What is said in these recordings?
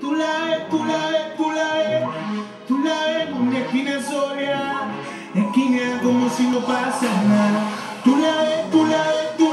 Tu la es, tu la es, tu la es, tu la es una esquina sola, esquina como si no pasa nada. Tu la es, tu la es, tu la.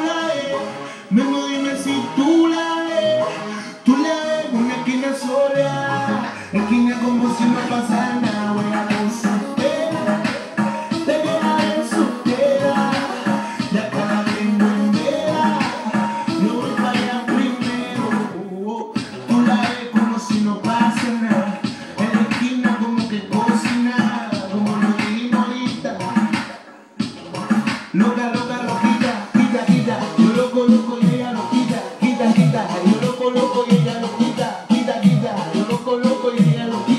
loca, loca, lo quita, quita, yo loco, loco y ella lo quita, quita, quita, yo loco, loco y ella lo quita, quita, quita, yo loco, loco y ella lo quita.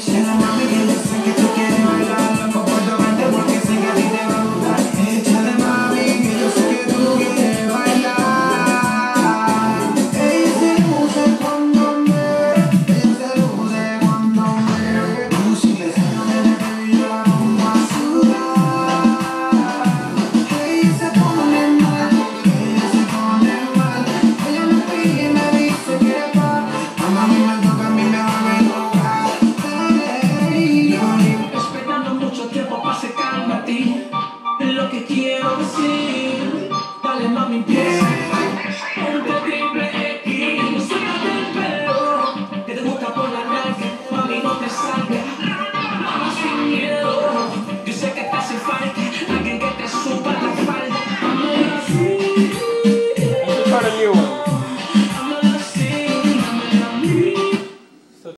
It's